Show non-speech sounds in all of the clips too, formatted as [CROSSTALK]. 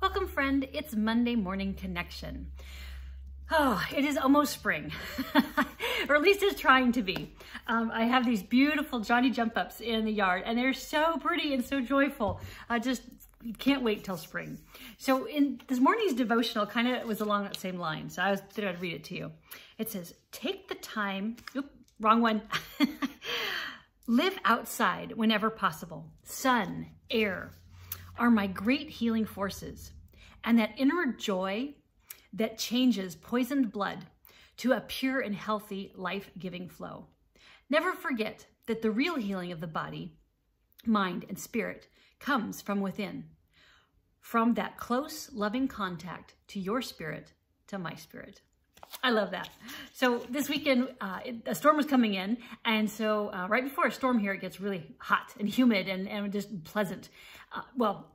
Welcome, friend. It's Monday Morning Connection. Oh, it is almost spring, [LAUGHS] or at least it's trying to be. Um, I have these beautiful Johnny jump ups in the yard, and they're so pretty and so joyful. I just can't wait till spring. So, in this morning's devotional, kind of was along that same line. So, I was thought I'd read it to you. It says, "Take the time." Oop, wrong one. [LAUGHS] Live outside whenever possible. Sun, air are my great healing forces, and that inner joy that changes poisoned blood to a pure and healthy life-giving flow. Never forget that the real healing of the body, mind, and spirit comes from within, from that close, loving contact to your spirit, to my spirit. I love that. So this weekend, uh, a storm was coming in. And so uh, right before a storm here, it gets really hot and humid and, and just pleasant. Uh, well,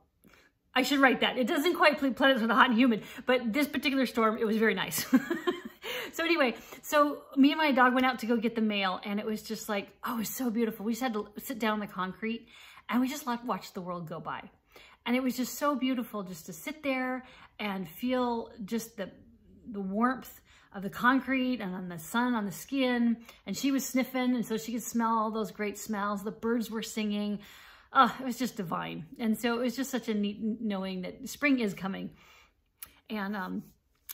I should write that. It doesn't quite pleasant with the hot and humid, but this particular storm, it was very nice. [LAUGHS] so anyway, so me and my dog went out to go get the mail and it was just like, oh, it was so beautiful. We just had to sit down on the concrete and we just watched the world go by. And it was just so beautiful just to sit there and feel just the, the warmth of the concrete and on the sun on the skin. And she was sniffing and so she could smell all those great smells. The birds were singing oh, it was just divine. And so it was just such a neat knowing that spring is coming. And um,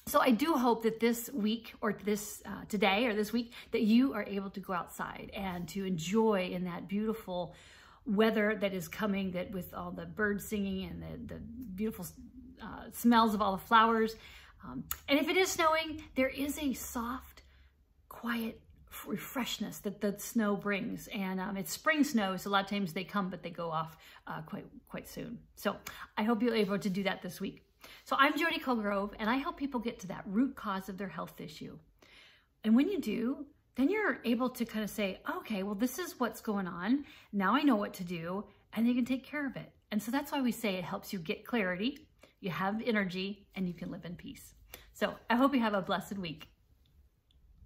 so I do hope that this week or this uh, today or this week that you are able to go outside and to enjoy in that beautiful weather that is coming that with all the birds singing and the, the beautiful uh, smells of all the flowers. Um, and if it is snowing, there is a soft, quiet refreshness that the snow brings. And um, it's spring snow, so a lot of times they come, but they go off uh, quite, quite soon. So I hope you're able to do that this week. So I'm Jody Colegrove, and I help people get to that root cause of their health issue. And when you do, then you're able to kind of say, okay, well, this is what's going on. Now I know what to do, and you can take care of it. And so that's why we say it helps you get clarity, you have energy, and you can live in peace. So I hope you have a blessed week.